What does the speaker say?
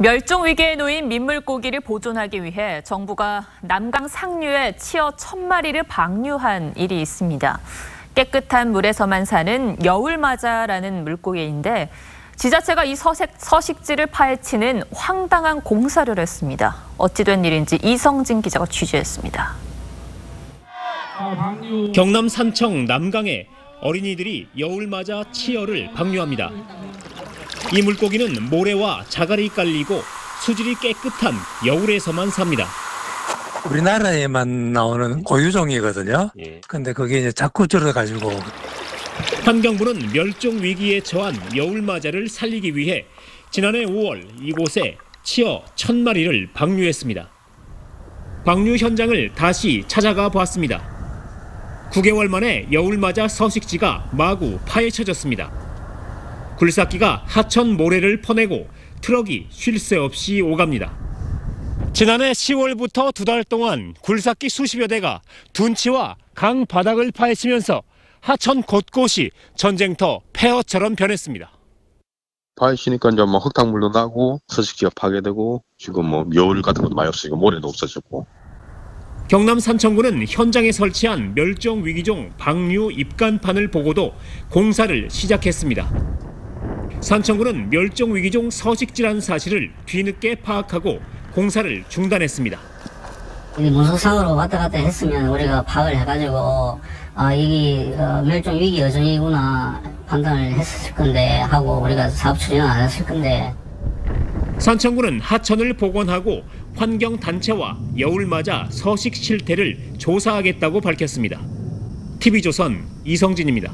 멸종 위기에 놓인 민물고기를 보존하기 위해 정부가 남강 상류에 치어 천 마리를 방류한 일이 있습니다. 깨끗한 물에서만 사는 여울마자라는 물고기인데 지자체가 이 서색, 서식지를 파헤치는 황당한 공사를 했습니다. 어찌된 일인지 이성진 기자가 취재했습니다. 경남 산청 남강에 어린이들이 여울마자 치어를 방류합니다. 이 물고기는 모래와 자갈이 깔리고 수질이 깨끗한 여울에서만 삽니다. 우리나라에만 나오는 고유종이거든요. 근데 그게 이제 자꾸 줄어가지고 환경부는 멸종 위기에 처한 여울마자를 살리기 위해 지난해 5월 이곳에 치어 천 마리를 방류했습니다. 방류 현장을 다시 찾아가 보았습니다. 9개월 만에 여울마자 서식지가 마구 파헤쳐졌습니다. 굴삭기가 하천 모래를 퍼내고 트럭이 쉴 새 없이 오갑니다. 지난해 10월부터 두 달 동안 굴삭기 수십여 대가 둔치와 강 바닥을 파헤치면서 하천 곳곳이 전쟁터 폐허처럼 변했습니다. 파헤치니까 이제 뭐 흙탕물도 나고 서식지가 파괴되고 지금 뭐 여울 같은 것도 많이 없어지고 모래도 없어졌고 경남 산청군은 현장에 설치한 멸종 위기종 방류 입간판을 보고도 공사를 시작했습니다. 산청구는 멸종 위기 종 서식지라는 사실을 뒤늦게 파악하고 공사를 중단했습니다. 이 문서상으로 왔다 갔다 했으면 우리가 파악을 해가지고 아 이게 어, 멸종 위기 여정이구나 판단을 했을 건데 하고 우리가 사업 추진을 안 했을 건데 산청구는 하천을 복원하고 환경단체와 여울마자 서식 실태를 조사하겠다고 밝혔습니다. TV조선 이성진입니다.